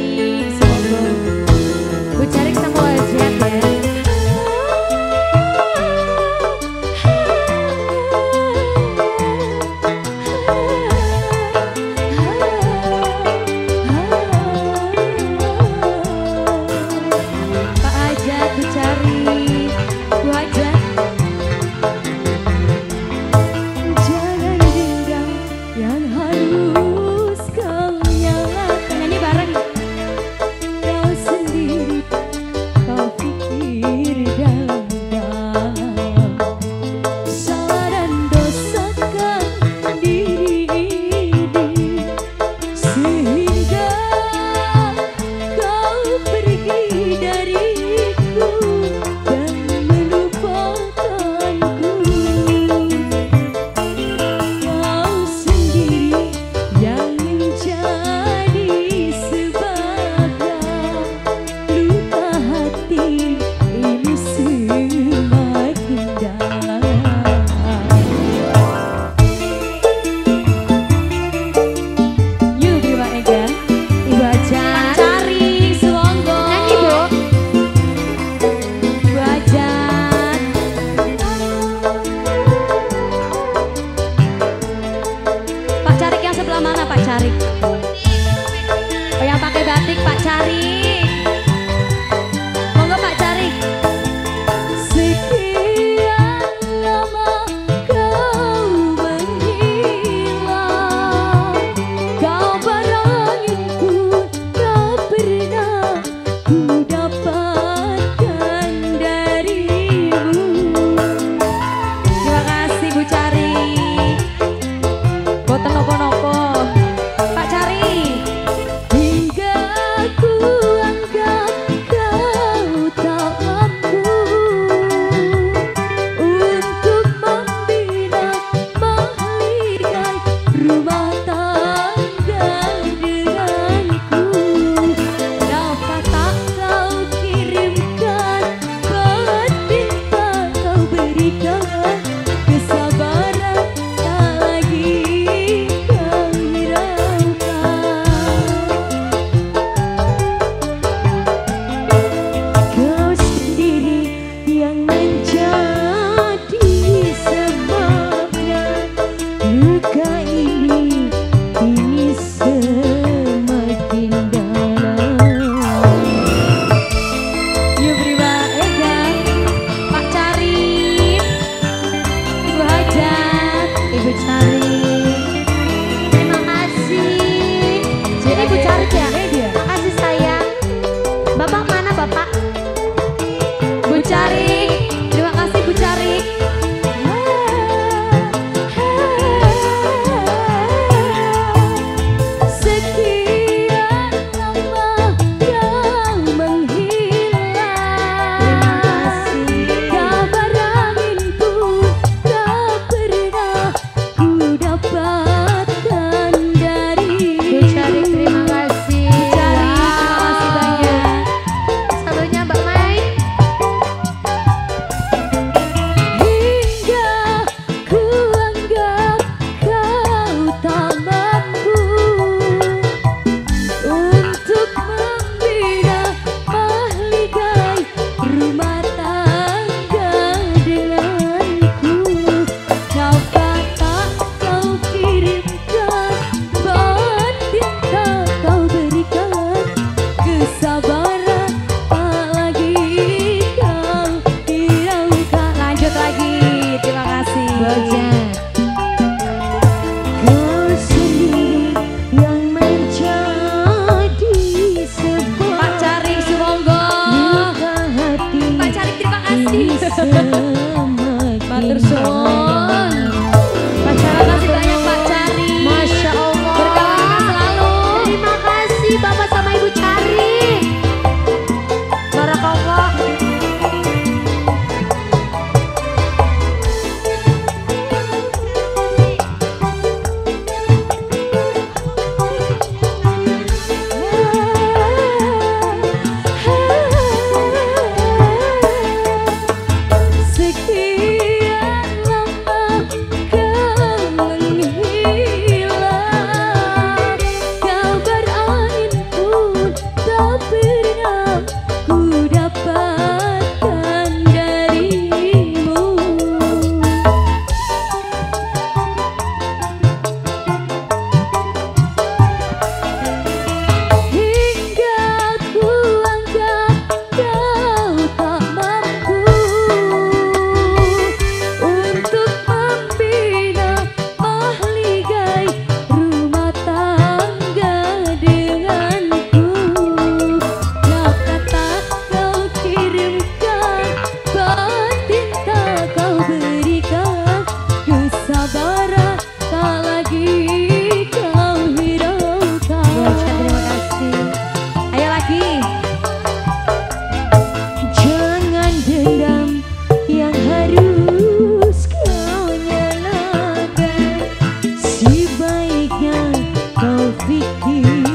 mim. batik Pak Cari. Monggo Pak Sekian lama kau menghilang. Kau pun tak pernah ku dapatkan darimu. Terima kasih Bu Yeah. 你。